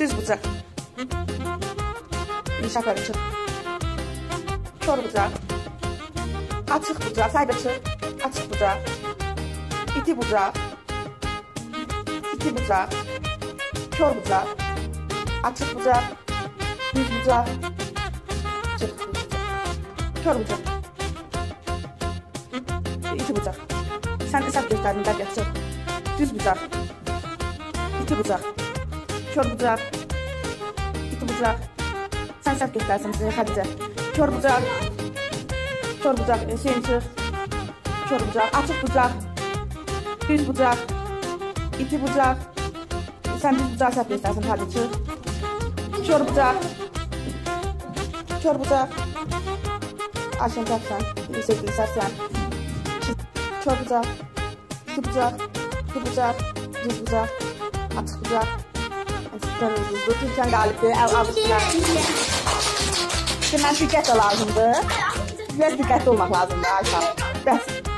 Düz bucaq. Yukarı çık. Kör bucaq. Açıq bucaq. Sayda çık. Açıq bucaq. İti bucaq. İti bucaq. Kör bucaq. Açıq bucaq. Düz bucaq. Çık. Kör bucaq. İti bucaq. Sən əsəb göstərdin, dəqiq çıx. Düz bucaq. İti bucaq. Kör bucaq. İti bucaq. Sən səhv göstərsin sizə Xədicə. Kör bucaq. Kör bucaq. E, Hüseyin çıx. Kör bucaq. Açıq bucaq. Düz bucaq. İti bucaq. Sən düz bucaq səhv göstərsin Xədi çıx. Kör bucaq. Kör bucaq. Ayşən tərsən. Sevgili sərsən. Kör bucaq. İti bucaq. İti bucaq. Düz bucaq. Açıq bucaq. Ucuzdur. Türkən qalibdir. Alışlar. Deməli diqqət lazımdır. Biraz diqqətli olmaq lazımdır Ayşə. Bəs